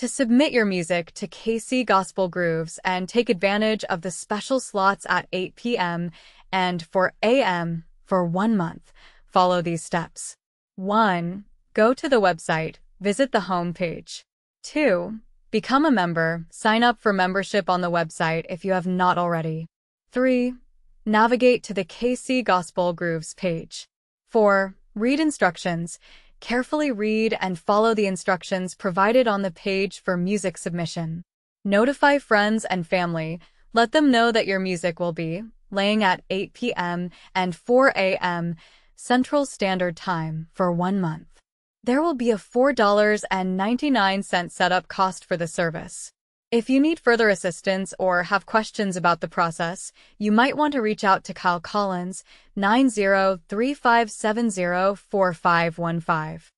to submit your music to KC Gospel Grooves and take advantage of the special slots at 8 p.m. and 4 a.m. for one month. Follow these steps. 1. Go to the website, visit the home page. 2. Become a member, sign up for membership on the website if you have not already. 3. Navigate to the KC Gospel Grooves page. 4. Read instructions. Carefully read and follow the instructions provided on the page for music submission. Notify friends and family. Let them know that your music will be laying at 8 p.m. and 4 a.m. Central Standard Time for one month. There will be a $4.99 setup cost for the service. If you need further assistance or have questions about the process, you might want to reach out to Kyle Collins, 9035704515.